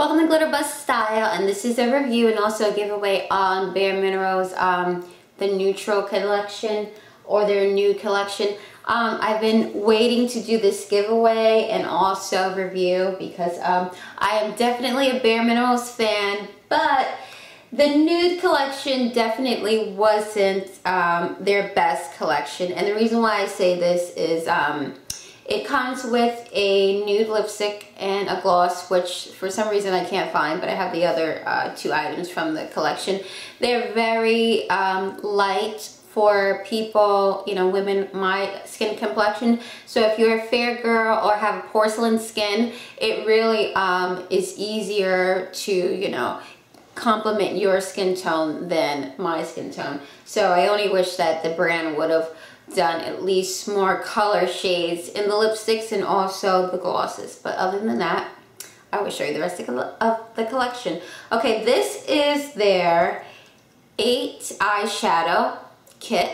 Welcome to Glitter Buzz Style and this is a review and also a giveaway on Bare Minerals, um, the Neutral collection or their new collection. Um, I've been waiting to do this giveaway and also review because um, I am definitely a Bare Minerals fan, but the nude collection definitely wasn't um, their best collection. And the reason why I say this is um, it comes with a nude lipstick and a gloss, which for some reason I can't find, but I have the other uh, two items from the collection. They're very um, light for people, you know, women my skin complexion. So if you're a fair girl or have porcelain skin, it really um, is easier to, you know, complement your skin tone than my skin tone. So I only wish that the brand would have done at least more color shades in the lipsticks and also the glosses. But other than that, I will show you the rest of the collection. Okay, this is their eight eyeshadow kit.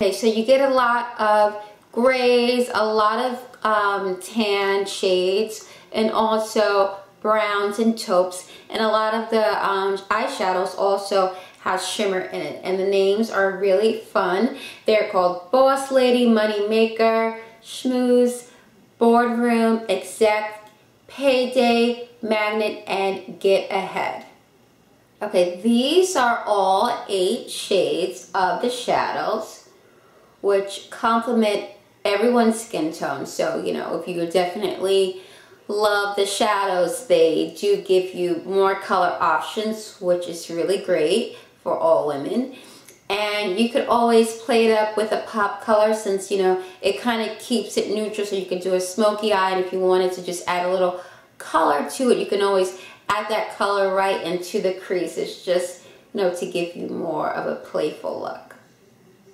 Okay, so you get a lot of grays, a lot of um, tan shades, and also browns and taupes. And a lot of the um, eyeshadows also has shimmer in it. And the names are really fun. They're called Boss Lady, Money Maker, Schmooze, Boardroom, Exec, Payday, Magnet, and Get Ahead. Okay, these are all eight shades of the shadows, which complement everyone's skin tone. So, you know, if you definitely love the shadows, they do give you more color options, which is really great for all women. And you could always play it up with a pop color since, you know, it kind of keeps it neutral so you can do a smoky eye. And if you wanted to just add a little color to it, you can always add that color right into the crease. It's just, you know, to give you more of a playful look.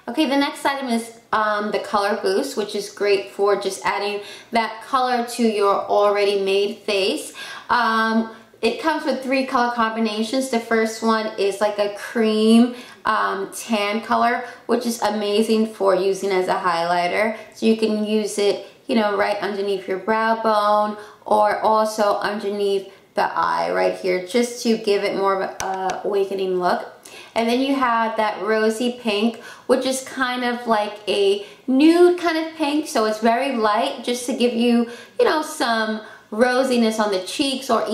Okay, the next item is um, the Color Boost, which is great for just adding that color to your already made face. Um, it comes with three color combinations. The first one is like a cream um, tan color, which is amazing for using as a highlighter. So you can use it, you know, right underneath your brow bone or also underneath the eye right here, just to give it more of a awakening look. And then you have that rosy pink, which is kind of like a nude kind of pink. So it's very light, just to give you, you know, some rosiness on the cheeks or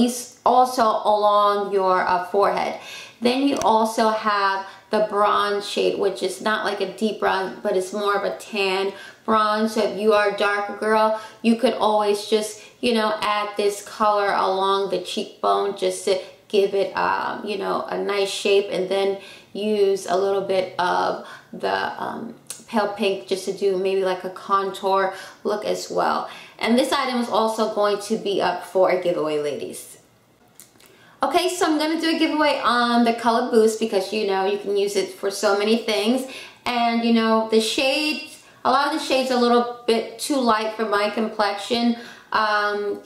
also along your uh, forehead. Then you also have the bronze shade, which is not like a deep bronze, but it's more of a tan bronze. So if you are a darker girl, you could always just, you know, add this color along the cheekbone just to give it, um, you know, a nice shape and then use a little bit of the um, pale pink just to do maybe like a contour look as well. And this item is also going to be up for a giveaway, ladies. Okay, so I'm to do a giveaway on the Color Boost because, you know, you can use it for so many things. And, you know, the shades, a lot of the shades are a little bit too light for my complexion. Um,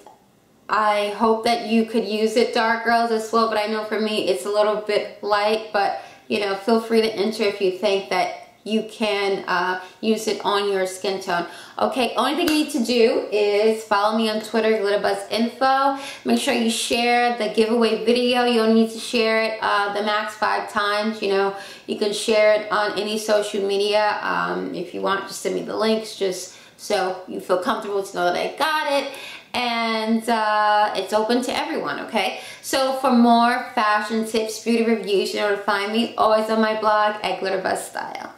I hope that you could use it, dark girls, as well. But I know for me, it's a little bit light. But, you know, feel free to enter if you think that you can uh, use it on your skin tone. Okay, only thing you need to do is follow me on Twitter, GlitterBuzzInfo. Make sure you share the giveaway video. You only need to share it uh, the max five times. You know, you can share it on any social media. Um, if you want, just send me the links just so you feel comfortable to know that I got it and uh, it's open to everyone, okay? So for more fashion tips, beauty reviews, you know to find me, always on my blog at Glitterbuzz Style.